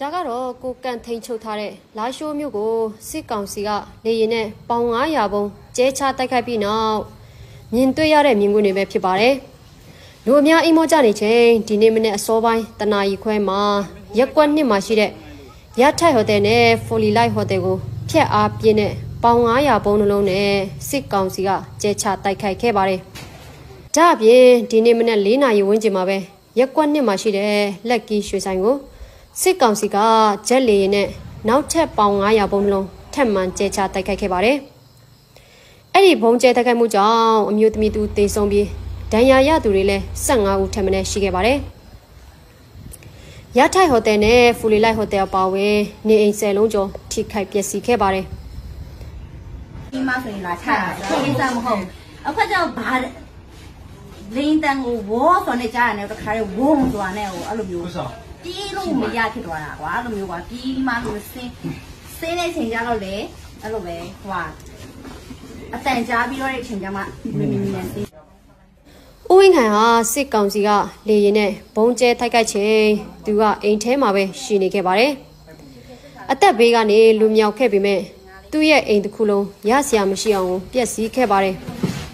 ဒါကတော့ကိုကန်ထိန်ချုပ်ထားတဲ့လာရှိုးမြို့ကိုစစ်ကောင်စီကလေရင်နဲ့ပေါင်900ဘုံကျဲချတိုက်ခိုက်ပြီးနောက်မြင်တွေ့ရတဲ့မြင်ကွင်းတွေပဲဖြစ်ပါတယ်။လူအများအိမ်မောကြနေချိန်ဒီနေ့မနေ့အစောပိုင်းတနာရီခွဲမှာရက်ကွက်နှစ်မှာရှိတဲ့ရထိုက်ဟိုတယ်နဲ့ဖိုလီလိုက်ဟိုတယ်ကိုဖျက်အားပြင်းတဲ့ပေါင်900ဘုံနှလုံးနဲ့စစ်ကောင်စီကကျဲချတိုက်ခိုက်ခဲ့ပါတယ်။ဒါအပြင်ဒီနေ့မနေ့၄နာရီဝန်းကျင်မှာပဲရက်ကွက်နှစ်မှာရှိတဲ့လက်ကီရွှေဆိုင်ကို စစ်ကောင်စီကဂျက်လီနဲ့နောက်ထပ်ပေါင်900ဘုံလုံးထပ်မံကျဲချတိုက်ခိုက်ခဲ့ပါတယ်။အဲ့ဒီဘုံကျဲတိုက်ခိုက်မှုကြောင့်အမျိုးသမီးတူတေဆုံးပြီးဒဏ်ရာရသူတွေလည်း15ဦးထပ်မံရှိခဲ့ပါတယ်။ရထိုက်ဟိုတယ်နဲ့ဖူလီလိုက်ဟိုတယ်ပါဝင်နေအိမ်ဆယ်လုံးကျော်ထိခိုက်ပျက်စီးခဲ့ပါတယ်။ဒီမှာဆိုရင်လာချတာထိကိစ္စမဟုတ်အခုကျတော့ဘာလင်းတန်ကိုဝေါ်ဆိုနေကြရတယ်တခါလေဝုန်းဆိုတာနဲ့ဟိုအဲ့လိုမျိုး တီးလို့မရဖြစ်သွားတာကွာအဲ့လိုမျိုးကွာတီးမှလို့စင်းစင်းတဲ့ချိန်ကြတော့လေအဲ့လိုပဲဟိုအတန်ကြားပြီးတော့တဲ့ချိန်ကျမှမင်းမင်းနဲ့စင်းဦးဝင်းခိုင်ဟာစစ်ကောင်စီကလေရင်နဲ့ဘုံကျဲထိုက်ခိုက်ချိန်သူကအိမ်ထဲမှာပဲရှိနေခဲ့ပါတယ်။အသက်ဘေးကနေလူမြောက်ခဲ့ပေမဲ့သူ့ရဲ့အိမ်တစ်ခုလုံးရစရာမရှိအောင်ပျက်စီးခဲ့ပါတယ်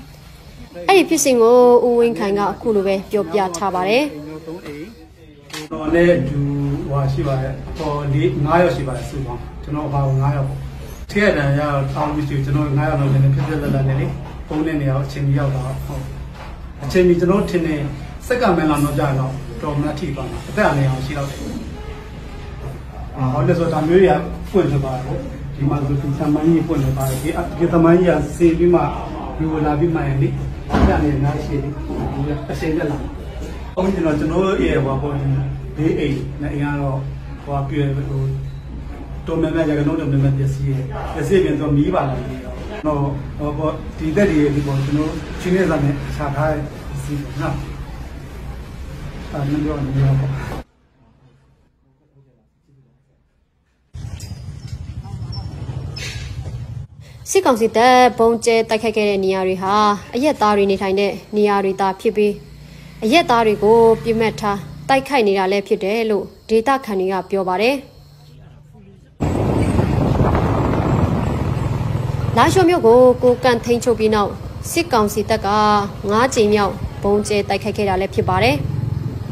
။အဲ့ဒီဖြစ်စဉ်ကိုဦးဝင်းခိုင်ကအခုလိုပဲပြောပြထားပါတယ် တော်နဲ့ဒူဟွာရှိပါတယ်ဟောလေး9ရောက်ရှိပါတယ်စုပေါင်းကျွန်တော်အပါ9ရောက်ပေါ့ထည့်ရတဲ့ရအောင်ပြီးကျွန်တော်9ရောက်တော့လည်းဖြစ်ဖြစ်လက်လက်နဲ့လေပုံနဲ့နေရာအချိန်ကြီးရောက်တော့ဟုတ်အချိန်ကြီးကျွန်တော်ထင်နေစက်ကမန်လာတော့ကြာတော့တော်မတ်ထိပါမှာအသက်အနေအောင်ရှိတော့တယ်အာဟောလဲဆိုတော့မျိုးရပွင့်သွားပါတော့ဒီမှာဆိုဒီသမန်ကြီးပွင့်သွားပါတယ်ဒီဒီသမန်ကြီးကစေပြီးမှဒီဝလာပြီးမှရင်လေအသက်အနေနားရှိတယ်ဒီအချိန်တက်လာ။ဟုတ်ကျွန်တော်ကျွန်တော်ရဲ့ဟောပေါ့ ဒီအိမ်နဲ့အိမ်ကတော့ဟောပြည့်ဟိုတော်မဲမဲရကတော့တော်မဲမဲပစ္စည်းရဲ့ပစ္စည်းပြန်တော့မီးပါလာတယ်။တော့ဟောပေါ့ဒီသက်တွေဒီပေါ့ကျွန်တော်ချင်းနေစားနဲ့ခြာထားတဲ့ပစ္စည်းပေါ့နော်။အဲ့ဒါမျိုးတော့မျိုးပေါ့။စစ်ကောင်စီတပ်ဘုံကျဲတိုက်ခိုက်ခဲ့တဲ့နေရာတွေဟာအရက်သားတွေနေထိုင်တဲ့နေရာတွေသာဖြစ်ပြီးအရက်သားတွေကိုပြစ်မှတ်ထား တိုက်ခိုက်နေတာလည်းဖြစ်တယ်လို့ဒေတာခန်တွေကပြောပါတယ်။လာရှိုမြို့ကိုကိုကန်ထိန်ချုပ်ပြီးနောက်စစ်ကောင်စီတပ်က9ကြိမ်မြောက်ဘုံကျဲတိုက်ခိုက်ခဲ့တာလည်းဖြစ်ပါတယ်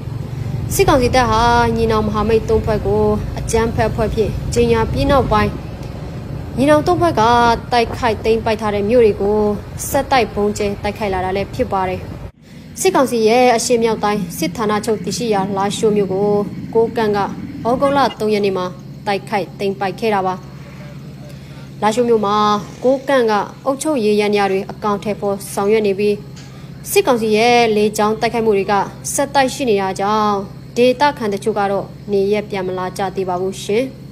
။စစ်ကောင်စီတပ်ဟာညီနောင်မဟာမိတ်သုံးဖွဲ့ကိုအကြမ်းဖက်ဖွဲ့ဖြင့်ဂျင်ညာပြည်နောက်ပိုင်းညီနောင်သုံးဖွဲ့ကတိုက်ခိုက်သိမ်းပိုက်ထားတဲ့မြို့တွေကိုဆက်တိုက်ဘုံကျဲတိုက်ခိုက်လာတာလည်းဖြစ်ပါတယ်။ စစ်ကောင်စီရဲ့အရှေ့မြောက်တိုင်းစစ်ဌာနချုပ်တရှိရာလာရှိုမြို့ကိုကိုကန်ကဩဂုတ်လ3ရက်နေ့မှာတိုက်ခိုက်သိမ်းပိုက်ခဲ့တာပါ။လာရှိုမြို့မှာကိုကန်ကအုပ်ချုပ်ရေးရန်ညာတွေအကောင့်ထဲပေါ်ဆောင်ရွက်နေပြီးစစ်ကောင်စီရဲ့လေကြောင်းတိုက်ခိုက်မှုတွေကဆက်တိုက်ရှိနေတာကြောင့်ဒေတာခန်တချို့ကတော့နေရက်ပြန်မလာကြသေးပါဘူးရှင်။